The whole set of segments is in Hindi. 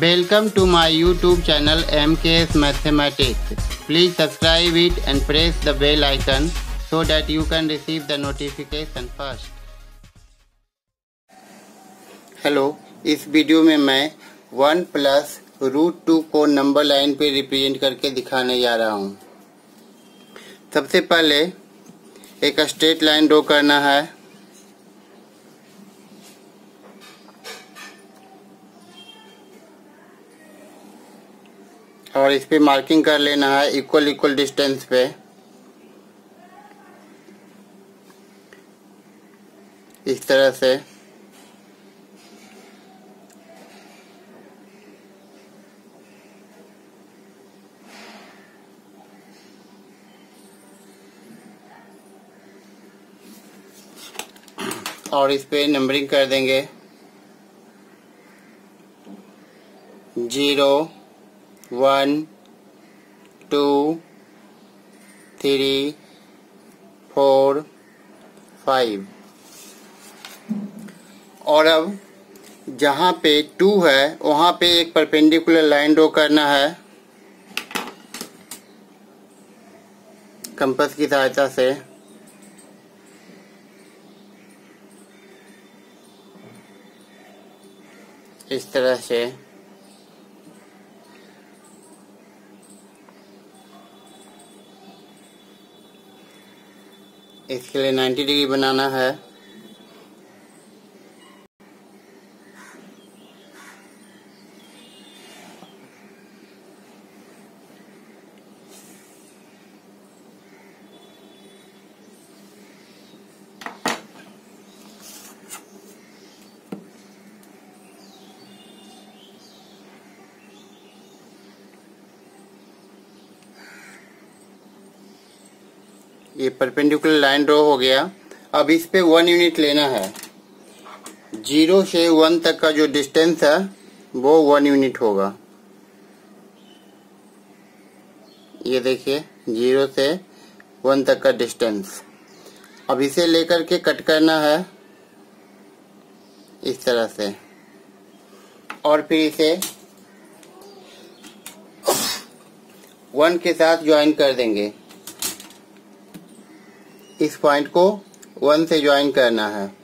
Welcome to my YouTube channel M K S mathematics please subscribe it and press the bell icon so that you can receive the notification first hello इस वीडियो में मैं वन प्लस रूट टू को नंबर लाइन पे रिप्रेजेंट करके दिखाने जा रहा हूँ। सबसे पहले एक स्ट्रेट लाइन ड्रॉ करना है। और इस पे मार्किंग कर लेना है इक्वल इक्वल डिस्टेंस पे। इस तरह से। और इस पे नंबरिंग कर देंगे। Zero. One two three four five और अब जहाँ पे टू है, वहाँ पे एक परपेंडिकुलर लाइन ड्रॉ करना है। कंपस की सहायता से। इस तरह से। इसके लिए 90 डिग्री बनाना है। ये परपेंडिकुलर लाइन ड्रॉ हो गया। अब इस पे वन यूनिट लेना है। ज़ीरो से वन तक का जो डिस्टेंस है, वो वन यूनिट होगा। ये देखिए ज़ीरो से वन तक का डिस्टेंस अब इसे लेकर के कट करना है, इस तरह से। और फिर इसे वन के साथ ज्वाइन कर देंगे। इस पॉइंट को वन से ज्वाइन करना है।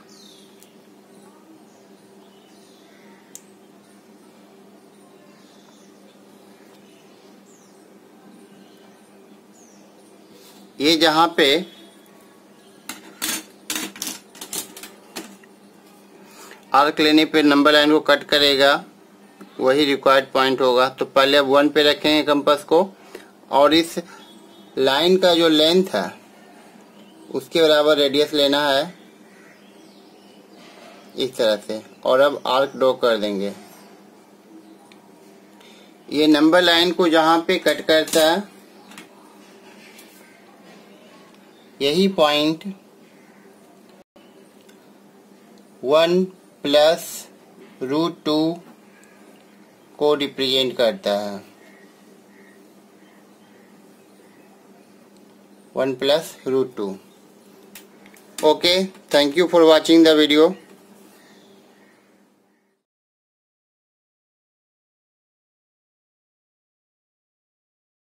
ये जहाँ पे आर्क लेने पे नंबर लाइन को कट करेगा, वही रिक्वायर्ड पॉइंट होगा। तो पहले अब वन पे रखेंगे कंपास को, और इस लाइन का जो लेंथ है उसके बराबर रेडियस लेना है। इस तरह से। और अब आर्क ड्रॉ कर देंगे। ये नंबर लाइन को जहाँ पे कट करता है, यही point one plus root two को रिप्रेजेंट करता है। One plus root two okay thank you for watching the video